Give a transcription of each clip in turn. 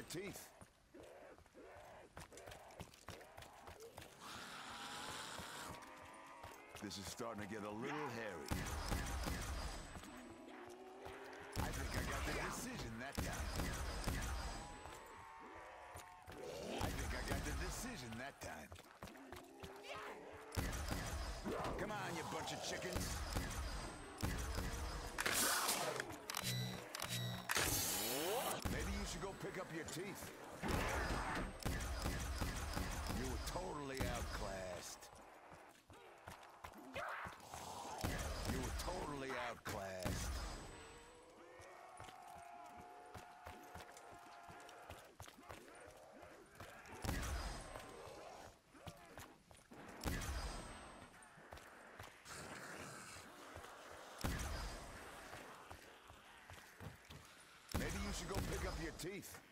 your teeth. This is starting to get a little hairy. I think I got the decision that time. I think I got the decision that time. Come on, you bunch of chickens. Maybe you should go pick up your teeth. You were totally outclassed. You were totally outclassed. Maybe you should go pick up your teeth.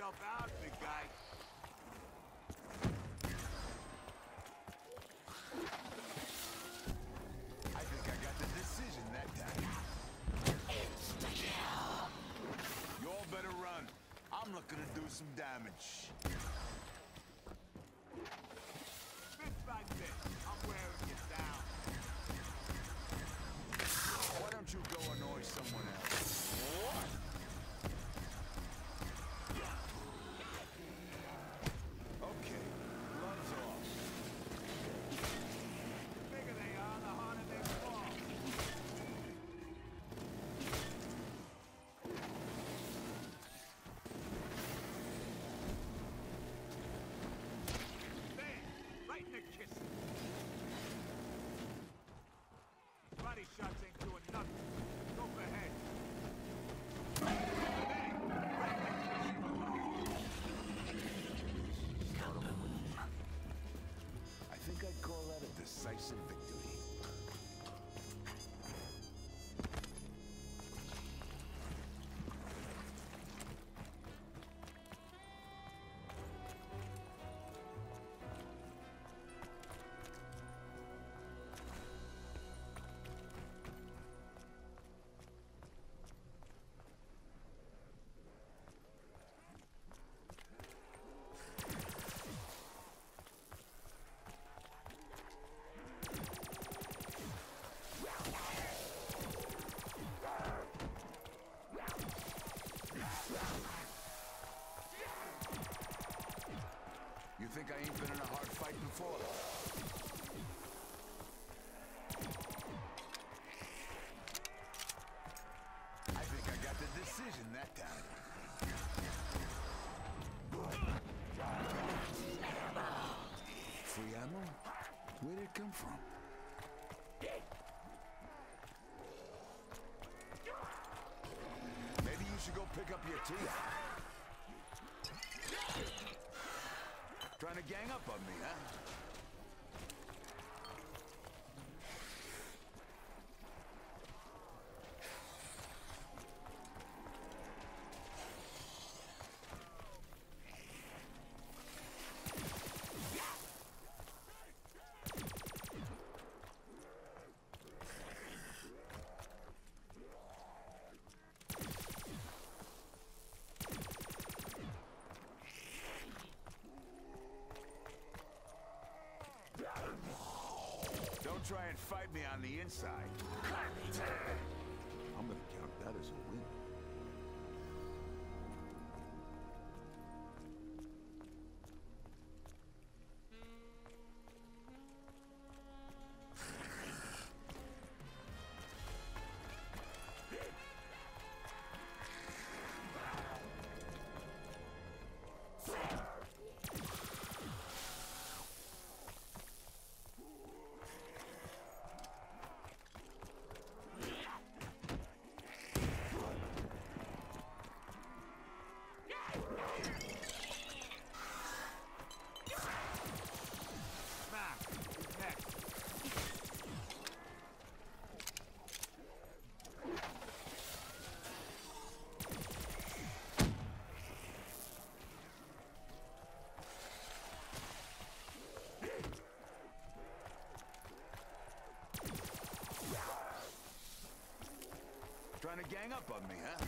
Yourself out, big guy. Got that time. Free ammo? Where'd it come from? Maybe you should go pick up your teeth. Trying to gang up on me, huh? And fight me on the inside. I'm gonna count that as a win. Gang up on me, huh?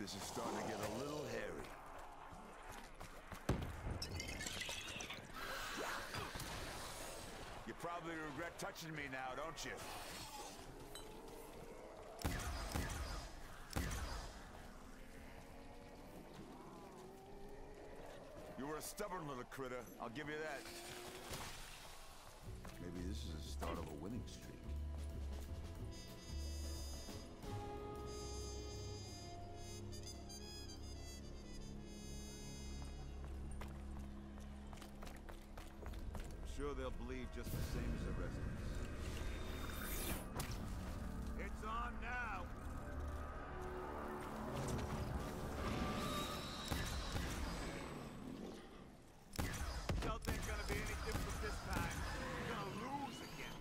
This is starting to get a little hairy. You probably regret touching me now, don't you? You were a stubborn little critter, I'll give you that. Maybe this is the start of a winning streak. They'll bleed just the same as the rest of us. It's on now! Stealth ain't gonna be any different this time. You're gonna lose again.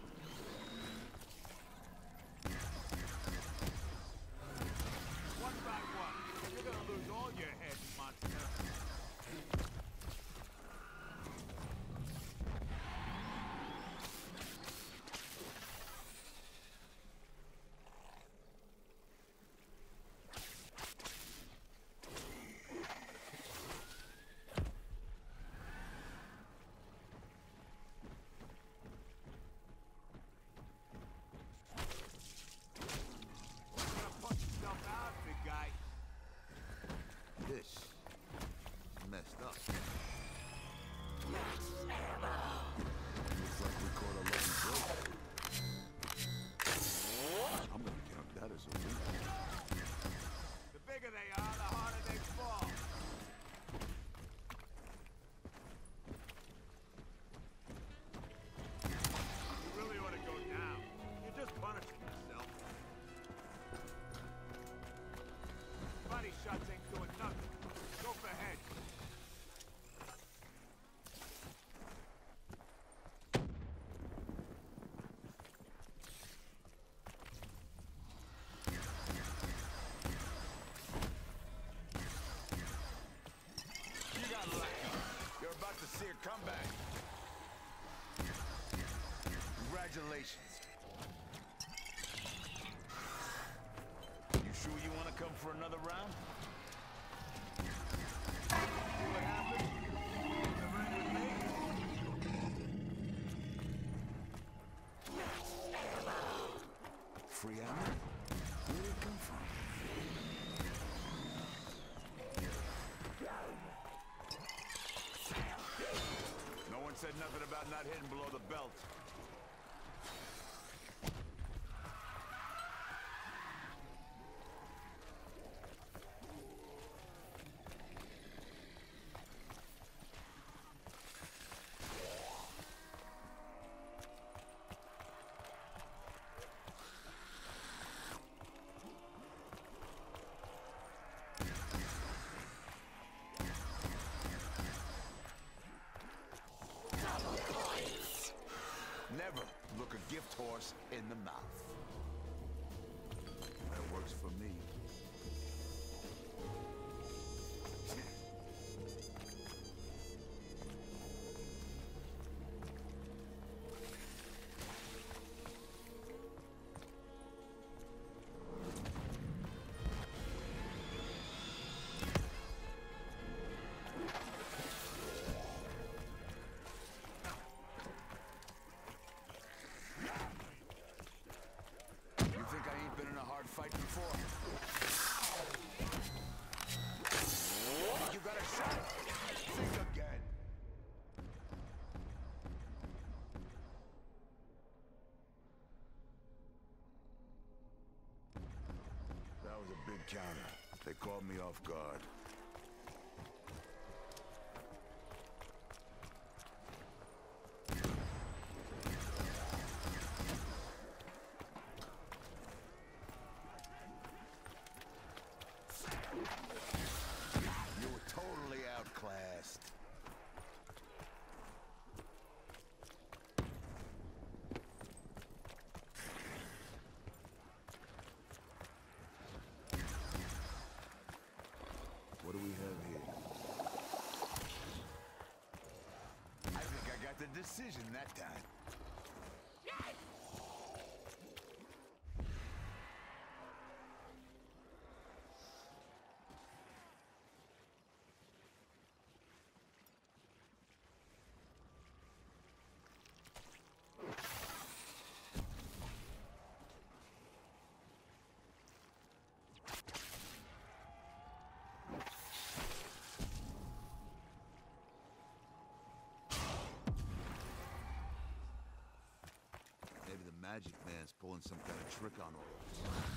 One by one. You're gonna lose all your heads, monster. You're gonna punch yourself out, big guy. This is messed up. Congratulations. You sure you want to come for another round? No one said nothing about not hitting below the belt. Horse in the mouth. That works for me. encounter. They caught me off guard. decision that time. magic man's pulling some kind of trick on all of us.